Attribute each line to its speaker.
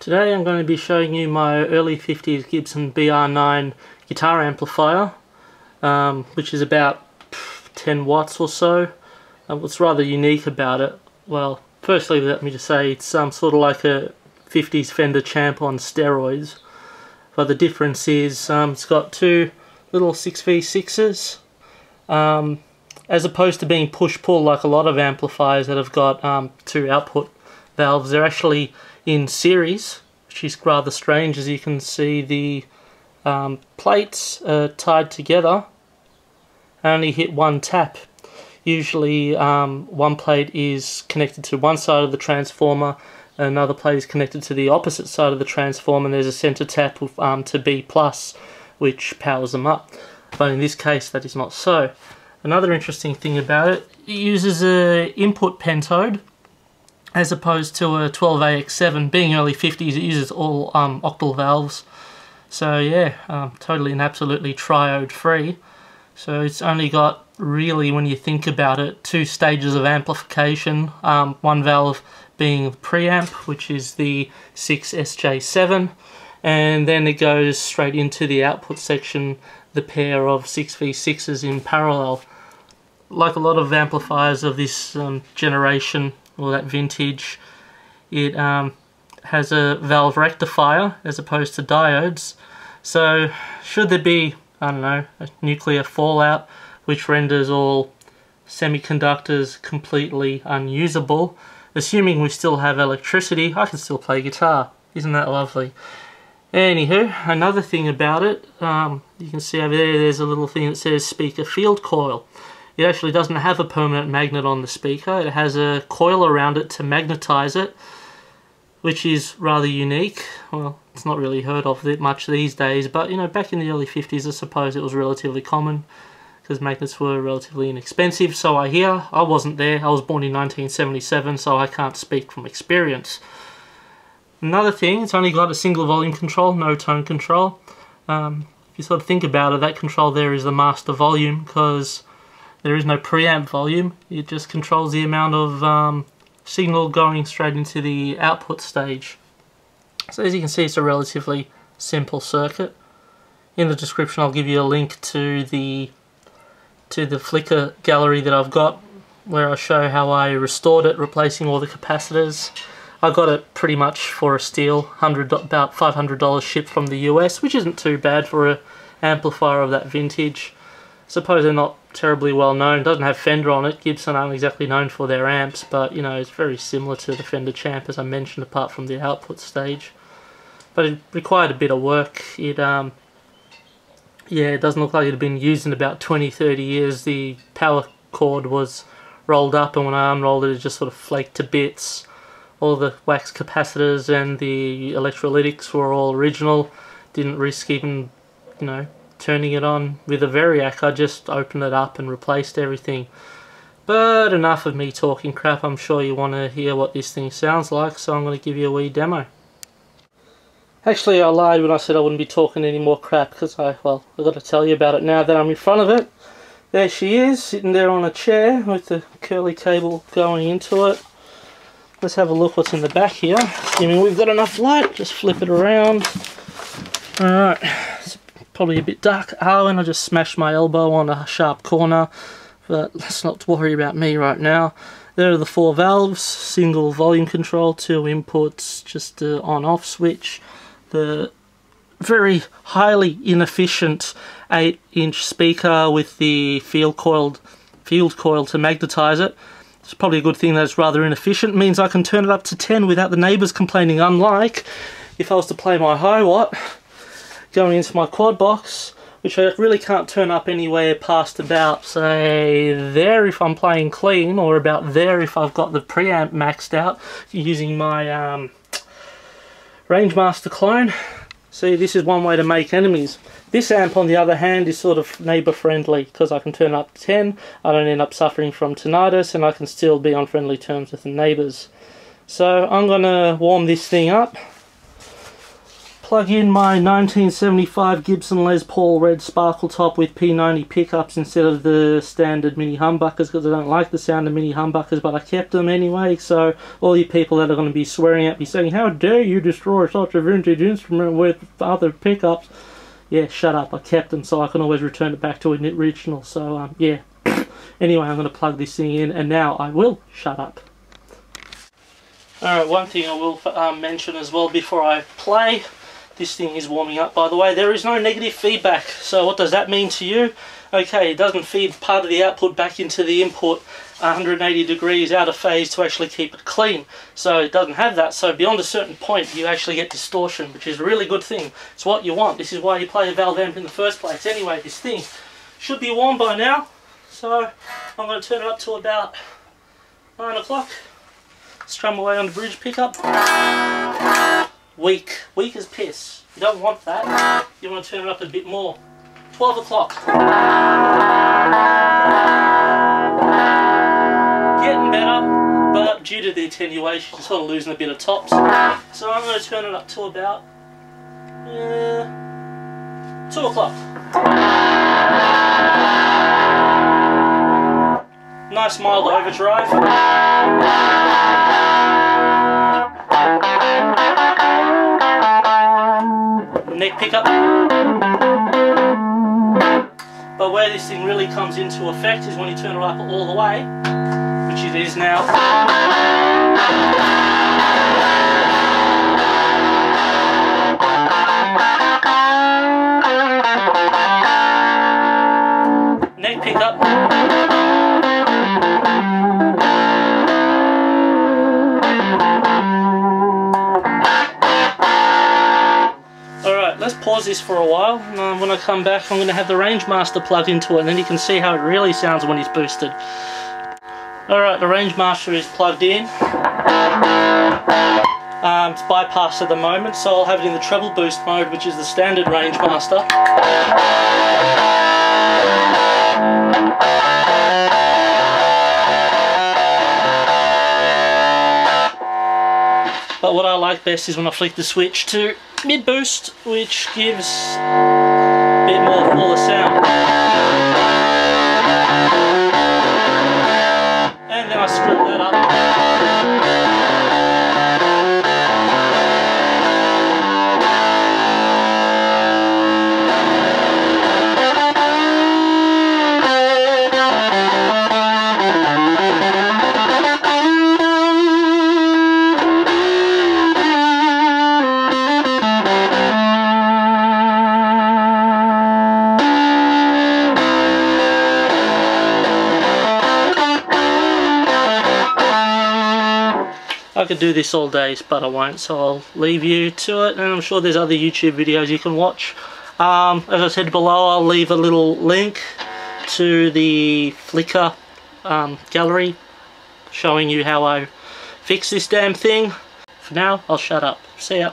Speaker 1: Today I'm going to be showing you my early 50s Gibson BR9 guitar amplifier um, which is about 10 watts or so. Uh, what's rather unique about it, well firstly let me just say it's um, sort of like a 50s Fender Champ on steroids but the difference is um, it's got two little 6v6s um, as opposed to being push-pull like a lot of amplifiers that have got um, two output valves they're actually in series, which is rather strange as you can see the um, plates are tied together. I only hit one tap. Usually um, one plate is connected to one side of the transformer, another plate is connected to the opposite side of the transformer and there's a center tap with, um, to B plus which powers them up. But in this case that is not so. Another interesting thing about it, it uses a input pentode as opposed to a 12AX7 being early 50s it uses all um, octal valves. So yeah um, totally and absolutely triode free. So it's only got really when you think about it two stages of amplification um, one valve being preamp which is the 6SJ7 and then it goes straight into the output section the pair of 6v6s in parallel. Like a lot of amplifiers of this um, generation or that vintage, it um, has a valve rectifier as opposed to diodes. So should there be, I don't know, a nuclear fallout which renders all semiconductors completely unusable, assuming we still have electricity, I can still play guitar. Isn't that lovely? Anywho, another thing about it, um, you can see over there, there's a little thing that says speaker field coil. It actually doesn't have a permanent magnet on the speaker. It has a coil around it to magnetize it, which is rather unique. Well, it's not really heard of it much these days, but you know, back in the early 50s, I suppose it was relatively common because magnets were relatively inexpensive. So I hear I wasn't there. I was born in 1977, so I can't speak from experience. Another thing, it's only got a single volume control, no tone control. Um, if you sort of think about it, that control there is the master volume because there is no preamp volume, it just controls the amount of um, signal going straight into the output stage. So as you can see it's a relatively simple circuit. In the description I'll give you a link to the to the Flickr gallery that I've got where I show how I restored it replacing all the capacitors. I got it pretty much for a steal, 100 about $500 shipped from the US, which isn't too bad for an amplifier of that vintage. Suppose they're not terribly well known. Doesn't have Fender on it. Gibson aren't exactly known for their amps, but you know it's very similar to the Fender Champ as I mentioned, apart from the output stage. But it required a bit of work. It um, yeah, it doesn't look like it had been used in about 20, 30 years. The power cord was rolled up, and when I unrolled it, it just sort of flaked to bits. All the wax capacitors and the electrolytics were all original. Didn't risk even, you know, turning it on with a Variac, I just opened it up and replaced everything. But enough of me talking crap, I'm sure you want to hear what this thing sounds like, so I'm going to give you a wee demo. Actually, I lied when I said I wouldn't be talking any more crap, because I, well, I've got to tell you about it now that I'm in front of it. There she is, sitting there on a chair with the curly cable going into it. Let's have a look what's in the back here. Assuming we've got enough light, just flip it around. Alright, probably a bit dark. Oh, and I just smashed my elbow on a sharp corner. But let's not worry about me right now. There are the four valves, single volume control, two inputs, just an on-off switch. The very highly inefficient 8-inch speaker with the field coiled field coil to magnetize it. It's probably a good thing that it's rather inefficient. It means I can turn it up to 10 without the neighbours complaining, unlike if I was to play my Hiwatt going into my quad box which I really can't turn up anywhere past about, say, there if I'm playing clean, or about there if I've got the preamp maxed out using my um, Rangemaster clone. See, this is one way to make enemies. This amp, on the other hand, is sort of neighbour-friendly, because I can turn up to 10, I don't end up suffering from tinnitus, and I can still be on friendly terms with the neighbours. So I'm going to warm this thing up plug in my 1975 Gibson Les Paul red sparkle top with P90 pickups instead of the standard mini humbuckers because I don't like the sound of mini humbuckers but I kept them anyway so all you people that are going to be swearing at me saying how dare you destroy such a vintage instrument with other pickups? Yeah shut up. I kept them so I can always return it back to an original. So um, yeah. Anyway I'm going to plug this thing in and now I will shut up. Alright, one thing I will um, mention as well before I play, this thing is warming up by the way, there is no negative feedback. So what does that mean to you? Okay, it doesn't feed part of the output back into the input 180 degrees out of phase to actually keep it clean. So it doesn't have that. So beyond a certain point, you actually get distortion, which is a really good thing. It's what you want. This is why you play a valve amp in the first place. Anyway, this thing should be warm by now. So I'm going to turn it up to about 9 o'clock strum away on the bridge pickup. Weak, weak as piss. You don't want that. You want to turn it up a bit more. 12 o'clock. Getting better, but due to the attenuation, it's sort of losing a bit of tops. So I'm going to turn it up to about uh, 2 o'clock. Nice mild overdrive. Pickup. But where this thing really comes into effect is when you turn it up all the way, which it is now. Pause this for a while and uh, when I come back I'm going to have the Rangemaster plugged into it and then you can see how it really sounds when it's boosted. Alright, the Rangemaster is plugged in. Um, it's bypassed at the moment so I'll have it in the treble boost mode which is the standard Rangemaster. But what I like best is when I flick the switch to mid boost, which gives a bit more fuller sound. And then I screw that up. Could do this all day, but I won't, so I'll leave you to it, and I'm sure there's other YouTube videos you can watch. Um, as I said below, I'll leave a little link to the Flickr um, gallery showing you how I fix this damn thing. For now, I'll shut up. See ya.